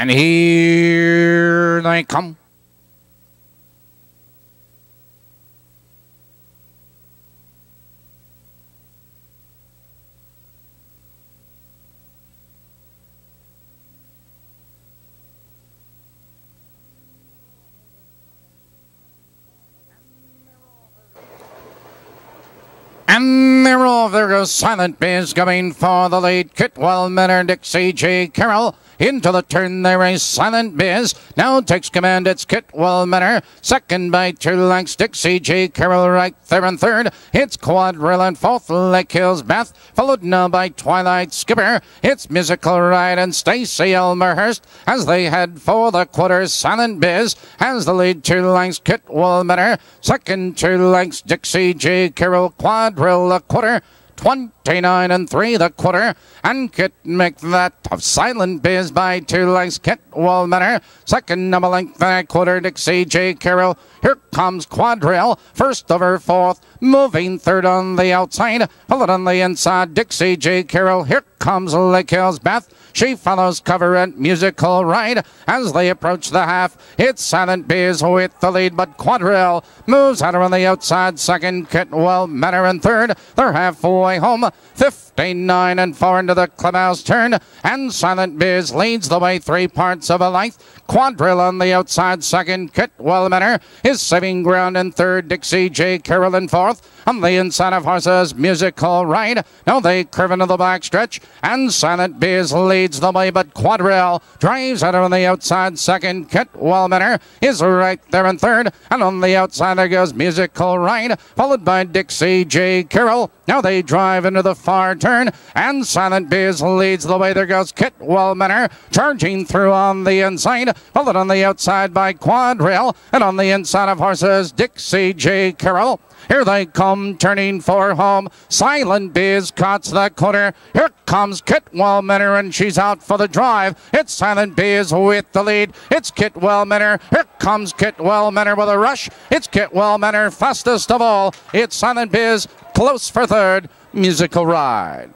And here they come. And they're off. There goes Silent Biz coming for the lead. Kit Wellmanor, Dixie J. Carroll. Into the turn there is Silent Biz. Now takes command. It's Kit Wellmanor. Second by two lengths. Dixie J. Carroll right there and third. It's Quadrille and fourth. Lake Hills Beth. Followed now by Twilight Skipper. It's Musical Ride and Stacy Elmerhurst as they head for the quarters. Silent Biz has the lead. Two lengths. Kit Wellmanor. Second two lengths. Dixie J. Carroll. Quadrille a quarter. 29 and 3 the quarter. And Kit make that of Silent Biz by two lengths. Kit Wellmanor. Second number length a quarter. Dixie J. Carroll. Here comes Quadrille. First over fourth. Moving third on the outside. Followed on the inside. Dixie J. Carroll. Here comes Hills Beth. She follows cover and musical ride as they approach the half. It's Silent Biz with the lead, but Quadrille moves out on the outside. Second, Kit Wellmanor in third. They're halfway home. 59 and 4 into the clubhouse turn. And Silent Biz leads the way three parts of a length. Quadrille on the outside second. Kit Wellmanor is saving ground in third. Dixie J. Carroll in fourth. On the inside of horses, musical ride. Now they curve into the back stretch. And Silent Biz leads the way, but Quadrille drives out on the outside second. Kit Manor is right there in third. And on the outside there goes musical ride. Followed by Dixie J. Carroll. Now they drive into the far turn, and Silent Biz leads the way. There goes Kit Manor, charging through on the inside, followed on the outside by Quadrille, and on the inside of horses, Dixie J. Carroll. Here they come, turning for home. Silent Biz cuts the corner. Here comes Kit Wellmanor, and she's out for the drive. It's Silent Biz with the lead. It's Kit Wellmanor. Here comes Kit Wellmanor with a rush. It's Kit Wellmanor, fastest of all. It's Silent Biz, close for third. Musical Ride.